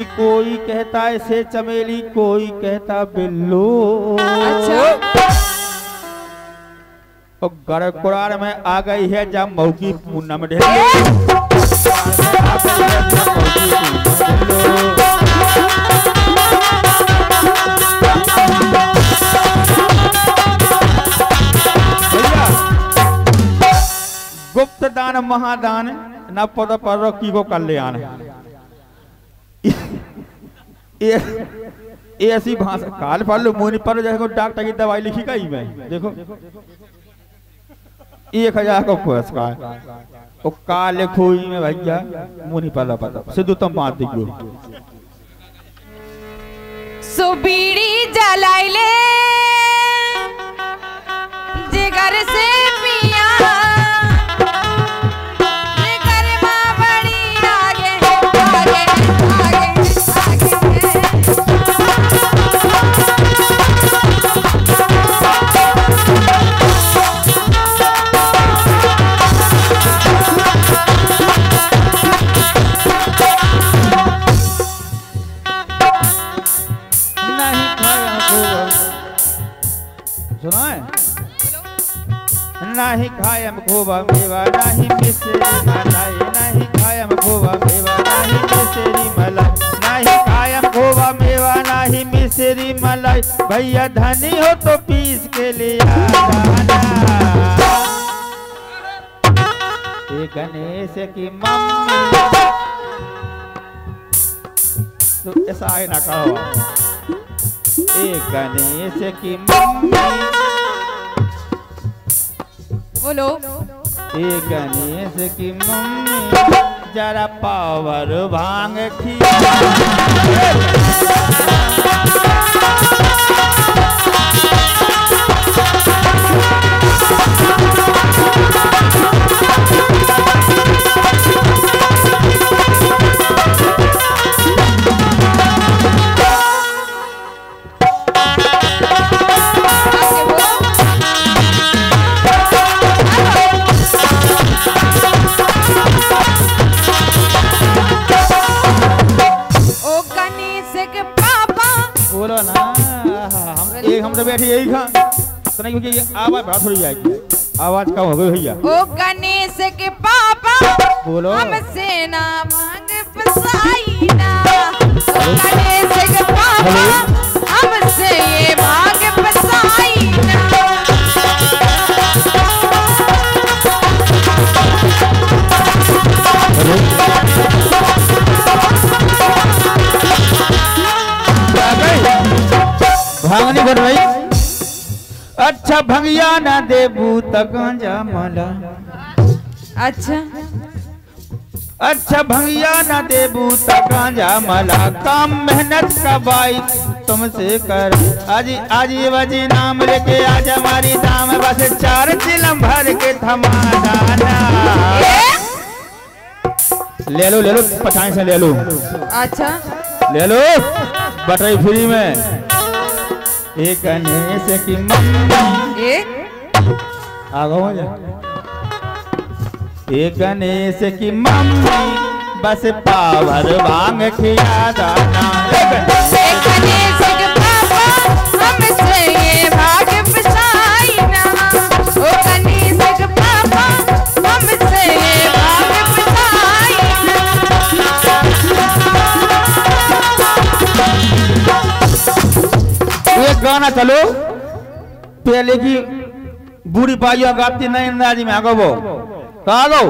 कोई कहता ऐसे चमेली कोई कहता बिल्लू। अच्छा। गड़कुड़ार में आ गई है जब मौकी पूनम ढेर। गुप्त दान महादान न पद पर की को कल्याण। ऐसी भाषा, काल फल मुनि पर को डॉक्टर की दवाई लिखी गई मैं, देखो। एक हज़ार का पुरस्कार। ओ काले खोई में भैया, मुनि पर पता सिद्धू तुम बात दिखो सुबीड़ी जलाइले सुना है नहीं खायम खोबा मेवा, नहीं मिश्री मलाई, नहीं खायम खोबा मेवा, नहीं मिश्री मलाई। नहीं खायम खोबा मेवा, नहीं मिश्री मलाई। भैया धनी हो तो पीस के लिया गणेश की मम्मी। तो ऐसा है ना कहो। गणेश की मम्मी। बोलो। ए गणेश की मम्मी जरा पावर भाँग खिया बैठे यही खा तो नहीं क्योंकि ये आवाज़ आएगी आवाज़ कम हो गई भैया। ओ गणेश के पापा बोलो। हमसे ना मांग पसाई ना। ओ गणेश के पापा हमसे ये मांग पसाई ना। भांगनी कर भाई अच्छा भंगिया ना देबू तक मला अच्छा। अच्छा भंगिया ना देबू तक गांजा मला काम मेहनत का बाई तुमसे कर। आज आज ये बजी नाम लेके आज हमारी दाम बस चार चिलम भर के थमा ले लो ले लो पछाई से ले लो। अच्छा। ले लो बटरी फ्री में। एक गणेश की मम्मी ए? आगो हो जा। एक गणेश की मम्मी बस पावर भाँग खिया दाना गाना चलो पहले की बूढ़ी पाइया गाती नहीं अंदाजी में आगो वो कहा गो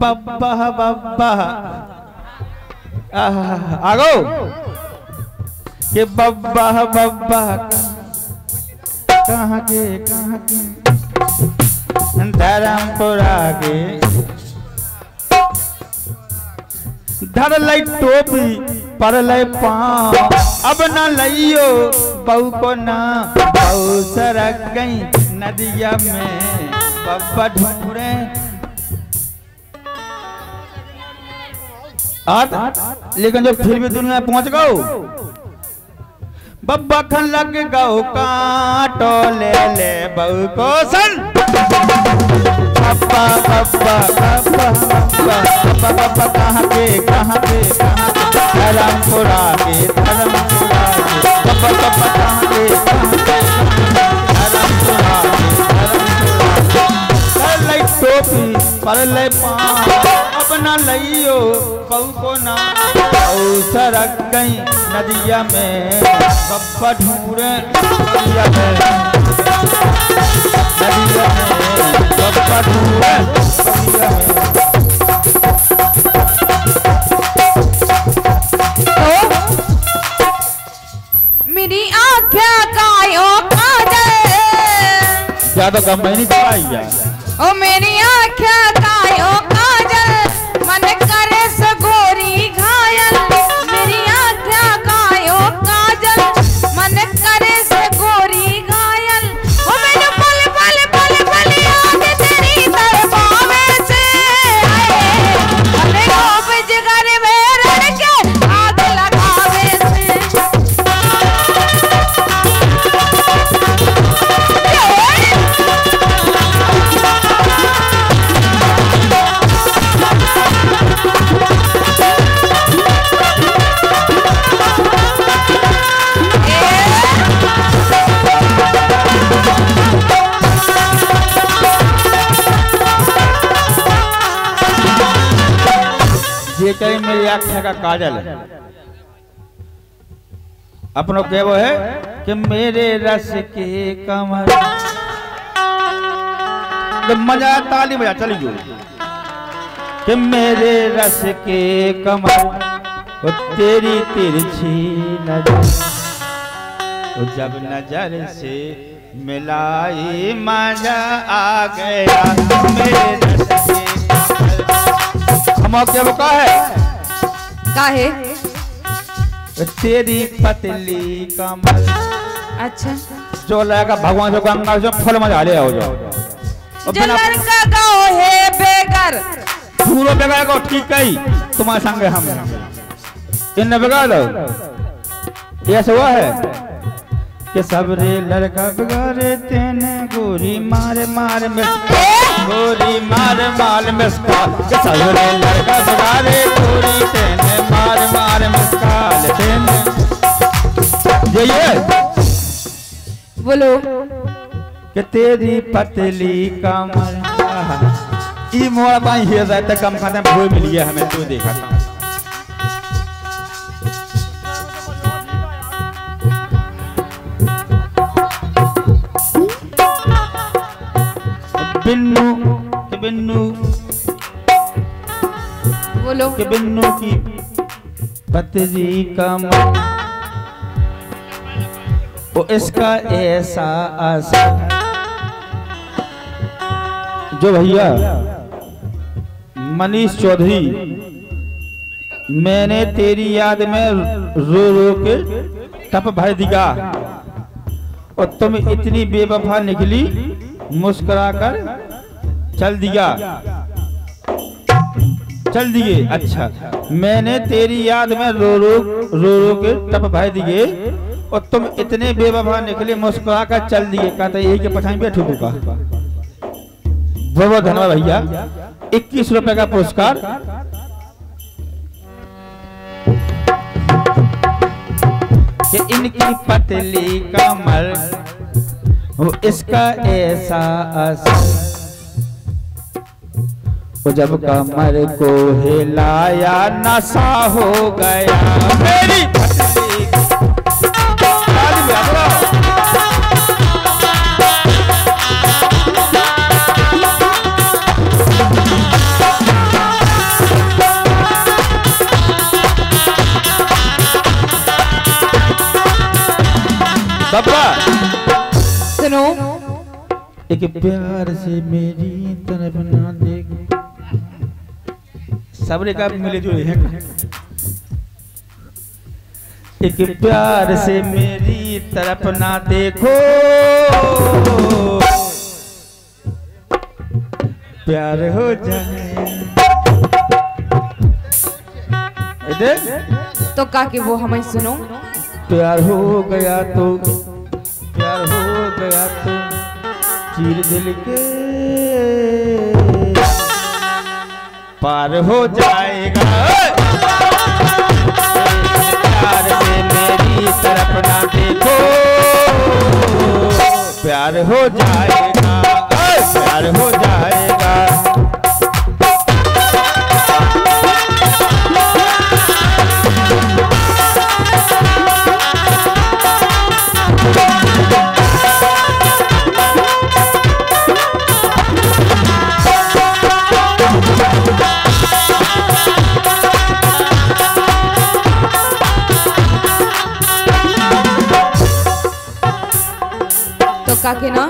बब्बा बब्बा आगो ये बब्बा बब्बा कहाँ के कहाँ के धर्मपुरा के धर लई टोपी पर लई पाँव अब न लइयो बहू को ना बहू सरक गई नदिया में। बब्बा ढूंढे। आज लेकिन जब फिल्मी दुनिया पहुँच गओ बब्बा खन लग गओ कांटो ले ले बहू को सन। बब्बा बब्बा बब्बा बब्बा बब्बा बब्बा कहाँ पे कहाँ पे कहाँ धर्मपुरा के कर टोपी पर लई पाँव अपना लइयो बहु को ना। सरक गई नदिया में बप्पा ढूंढे नदिया में। नदिया में बप्पा ढूंढे नदिया में। ज़्यादा कम नहीं चलाई ओ मेरी आँखें मेरी आँखें का काजल है। अपनों के वो है कि मेरे रस के कमर। तो मज़ा ताली बजा चलिए कि मेरे रस के कमर, वो तेरी तिरछी नज़र। जब नज़र से मिलाई मज़ा आ गया, मेरे रस के कमर। हम है? काहे तेरी पतली कमर। अच्छा। जो लगा भगवान से गंगा से फल मज़ा ले आओ जाओ जो लड़का गाँव है बेगर पूरो बेगा को ठीक है तुम्हारे संग हम। इन बेगा दो ये हुआ है? कि सबरे लड़का बिगाड़े तेने गोरी मारे मारे में गोरी मारे मार मिसकाल कि सबरे लड़का बिगाड़े गोरी तेने मार मार मिसकाल ये बोलो। कि तेरी पतली कमर ई मोड़ बाई हे जाए कम खाते में भूल मिल गया हमें तू देखा था। बिन्नू के बिन्नू बोलो। के बिन्नू की पतली कमर वो इसका ऐसा असर जो भैया, मनीष चौधरी, मैंने तेरी याद में रो रो के तप भर दिया। और तुम इतनी बेवफा निकली, मुस्कुराकर चल दिया। चल दिए अच्छा। मैंने तेरी याद में रो रो रो रो के तप भर दिए और तुम इतने बेवफा निकले, मुस्कुरा कर चल दिए। कहते यही के का बहुत बहुत धन्यवाद भैया। इक्कीस रुपए का पुरस्कार। इनकी पतली कमर, वो इसका ऐसा असर वो जब कमर को हिलाया नशा हो गया। मेरी दो। बाबा। सुनो। एक प्यार से मेरी तरफ़ ना देख सबरे का मिले जुले हैं। एक प्यार से मेरी तरफ़ ना देखो। प्यार हो जाए। तो का कि वो हमें सुनो। प्यार हो गया तो प्यार हो गया तो चीर दिल के पार हो जाएगा। प्यार में मेरी तरफ़ ना देखो। प्यार हो जाएगा। प्यार हो जाएगा। काके ना